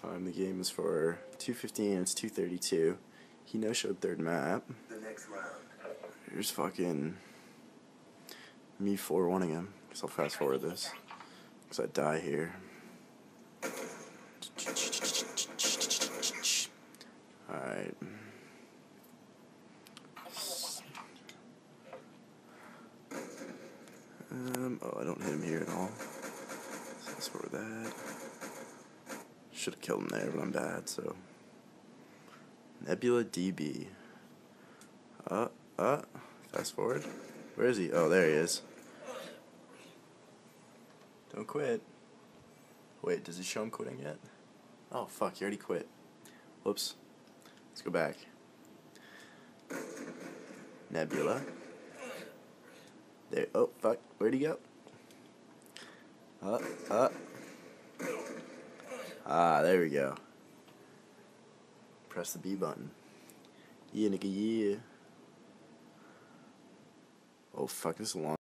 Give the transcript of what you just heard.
Time the game is for 2.15, and it's 2.32. He no-showed third map. The next round. Here's fucking me 4-1ing him. So I'll fast forward this. Because I die here. Alright. Um, oh, I don't hit him here at all. So fast forward that. Should have killed him there, but I'm bad, so. Nebula DB. Uh, uh, fast forward. Where is he? Oh, there he is. Don't quit. Wait, does he show him quitting yet? Oh, fuck, he already quit. Whoops. Let's go back. Nebula. There. Oh, fuck. Where'd he go? Uh, uh. Ah, there we go. Press the B button. Yeah, nigga, yeah. Oh, fuck, this is long.